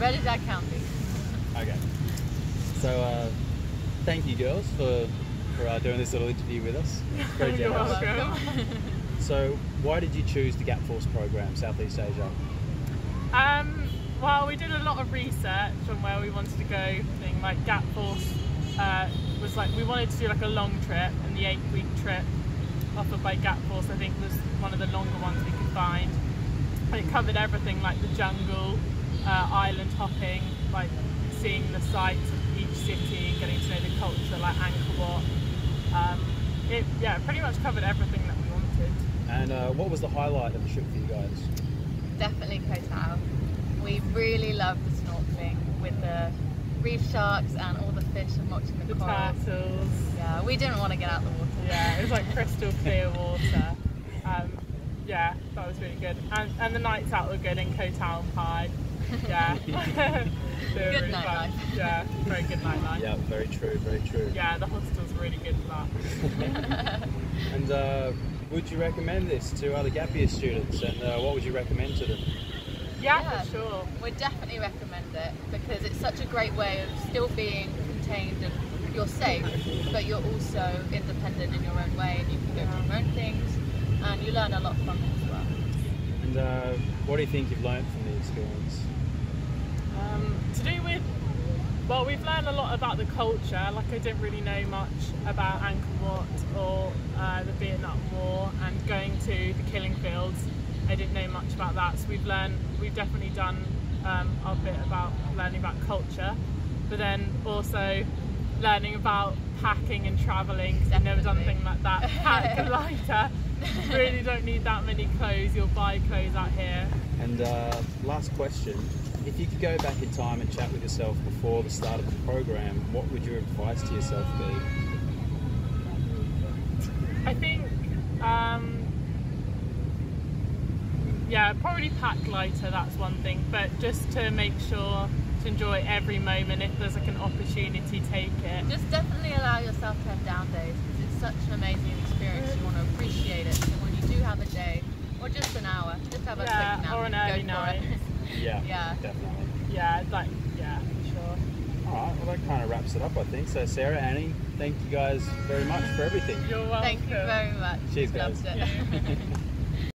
Ready Dad County. Okay. So, uh, thank you, girls, for for uh, doing this little interview with us. Very You're generous. welcome. So, why did you choose the Gapforce program, Southeast Asia? Um, well, we did a lot of research on where we wanted to go. Thing like Gap Force uh, was like we wanted to do like a long trip, and the eight-week trip offered by Gap Force I think was one of the longer ones we could find. And it covered everything like the jungle, uh, island hopping, like seeing the sights of each city, getting to know the culture, like Angkor Wat. Um, it yeah, pretty much covered everything that we wanted. And uh, what was the highlight of the trip for you guys? Definitely Koh Tao. We really loved the snorkeling with the reef sharks and all the fish and watching the, The corals. turtles. Yeah, we didn't want to get out of the water. Yeah, it was like crystal clear water. Um, yeah, that was really good. And, and the nights out were good in Koh Tao and Pai. Yeah. they Good really nightlife. fun. Yeah, very good nightlife. Yeah, very true, very true. Yeah, the hostel's really good for that. And uh, would you recommend this to other Gap Year students? And uh, what would you recommend to them? Yeah, Yeah. for sure. We'd definitely recommend it because it's such a great way of still being contained and you're safe, but you're also independent in your own way and you can go do your own things and you learn a lot from it as well. And uh, what do you think you've learned from the experience? Um, to do with, well, we've learned a lot about the culture. Like I didn't really know much about Angkor Wat or uh, the Vietnam War, and going to the killing fields, I didn't know much about that. So we've learned, we've definitely done um, a bit about learning about culture, but then also learning about packing and travelling. 'cause I've never done anything like that. Pack a lighter. really don't need that many clothes. You'll buy clothes out here. And uh, last question: If you could go back in time and chat with yourself before the start of the program, what would your advice to yourself be? I think, um, yeah, probably pack lighter. That's one thing, but just to make sure to enjoy every moment. If there's like an opportunity, take it. Just definitely allow yourself to have down days because it's such an amazing experience. You want to appreciate it. So when you do have a day or just an hour, just have a Yeah, quick nap. or an and early night. It. Yeah, Yeah. definitely. Yeah, like yeah, for sure. All right, well that kind of wraps it up, I think. So Sarah, Annie, thank you guys very much for everything. You're welcome. Thank you very much. Cheers, guys. Loved it.